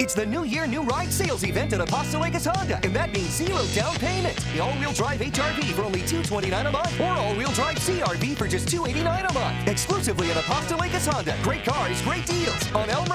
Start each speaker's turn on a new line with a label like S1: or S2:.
S1: It's the New Year, New Ride sales event at Apostolakis Honda, and that means zero down payment. The all-wheel drive HRV for only $229 a month, or all-wheel drive CRV for just $289 a month. Exclusively at Apostolakis Honda. Great cars, great deals on Elm